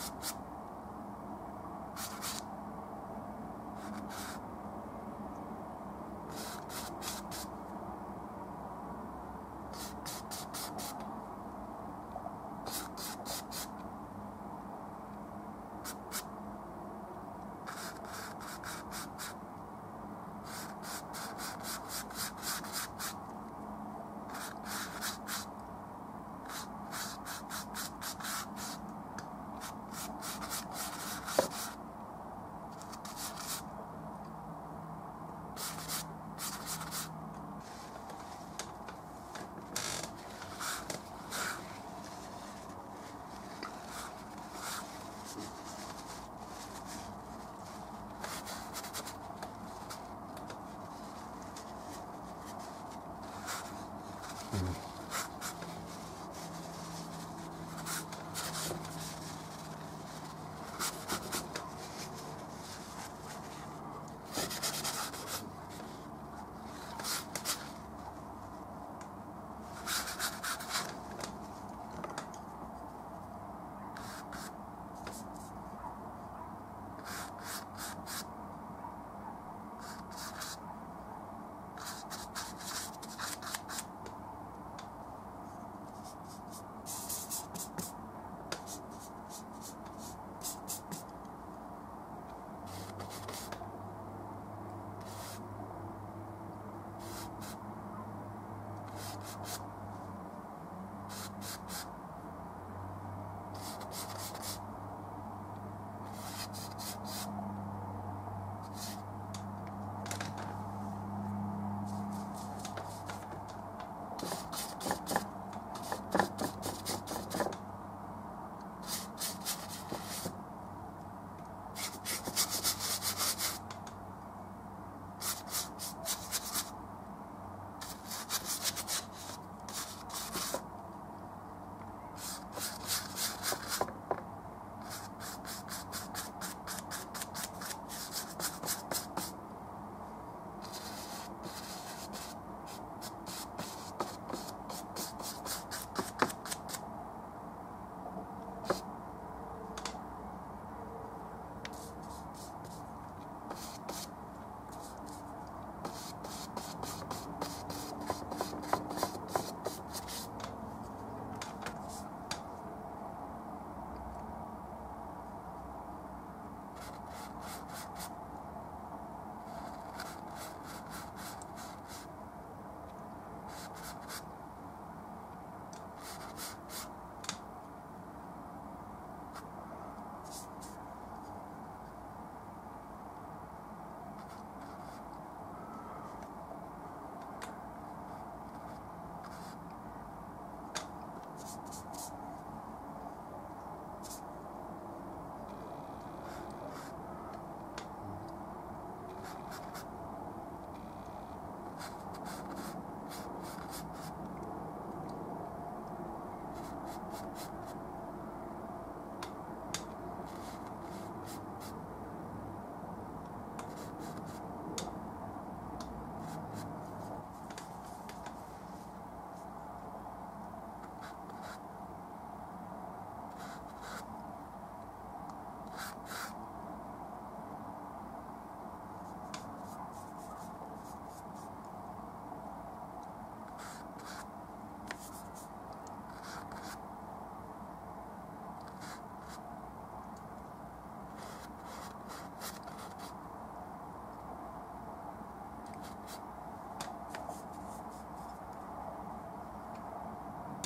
you Mm.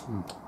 Mm.